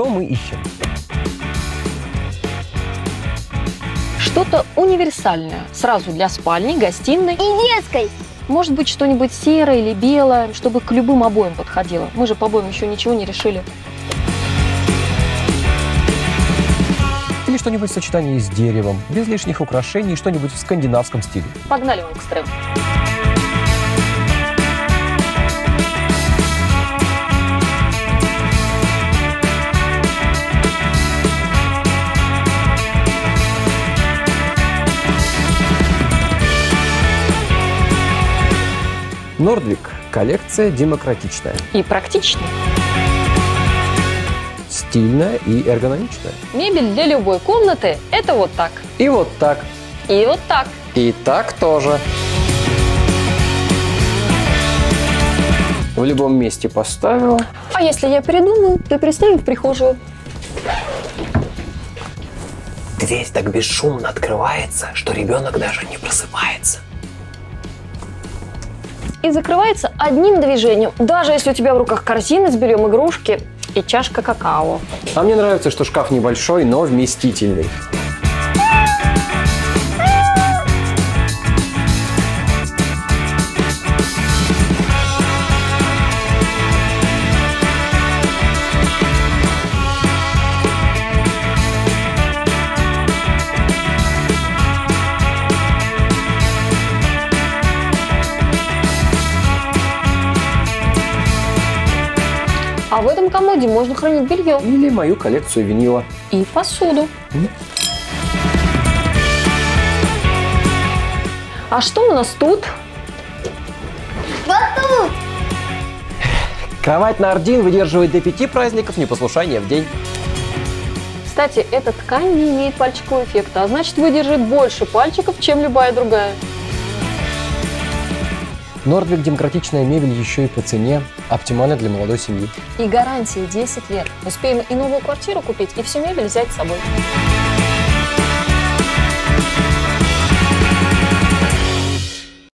Что мы ищем? Что-то универсальное. Сразу для спальни, гостиной. И детской. Может быть, что-нибудь серое или белое, чтобы к любым обоям подходило. Мы же по обоям еще ничего не решили. Или что-нибудь в сочетании с деревом, без лишних украшений, что-нибудь в скандинавском стиле. Погнали в экстрем. Нордвик. Коллекция демократичная, И практично. стильная и эргономичная. Мебель для любой комнаты – это вот так. И вот так. И вот так. И так тоже. В любом месте поставил. А если я передумаю, то переставим в прихожую. Дверь так бесшумно открывается, что ребенок даже не просыпается. И закрывается одним движением, даже если у тебя в руках корзина с бельем, игрушки и чашка какао. А мне нравится, что шкаф небольшой, но вместительный. А в этом комоде можно хранить белье Или мою коллекцию винила. и посуду. А что у нас тут? Вот тут. Кровать на Ордин выдерживает до пяти праздников непослушания в день. Кстати, эта ткань не имеет пальчикового эффекта, а значит выдержит больше пальчиков, чем любая другая. Нордвик демократичная мебель еще и по цене, оптимально для молодой семьи. И гарантии 10 лет. Успеем и новую квартиру купить, и всю мебель взять с собой.